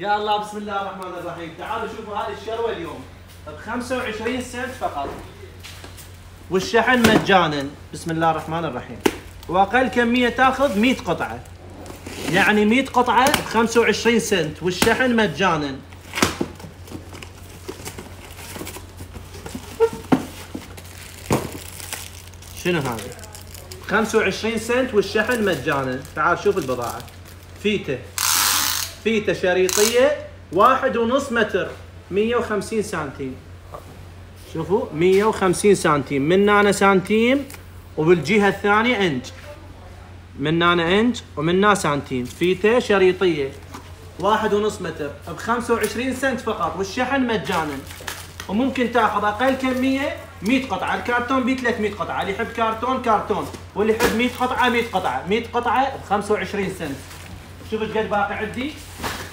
يا الله بسم الله الرحمن الرحيم. تعالوا شوفوا هذه الشروة اليوم. ب 25 سنت فقط. والشحن مجانا. بسم الله الرحمن الرحيم. وأقل كمية تأخذ 100 قطعة. يعني 100 قطعة ب 25 سنت. والشحن مجانا. شنو هذا؟ 25 سنت والشحن مجانا. تعال شوف البضاعة. فيته. فيته شريطيه واحد ونص متر 150 سنتيم. شوفوا 150 سنتيم. من هنا سنتيم وبالجهة الثانية إنج. من هنا إنج ومن هنا سنتيم. فيته شريطيه واحد ونص متر ب 25 سنت فقط والشحن مجانا. وممكن تأخذ أقل كميه 100 قطعة. الكرتون ب 300 قطعة. اللي يحب كرتون كرتون واللي يحب 100 قطعة 100 قطعة. 100 قطعة ب 25 سنت. شوف إيش قد باقي عندي.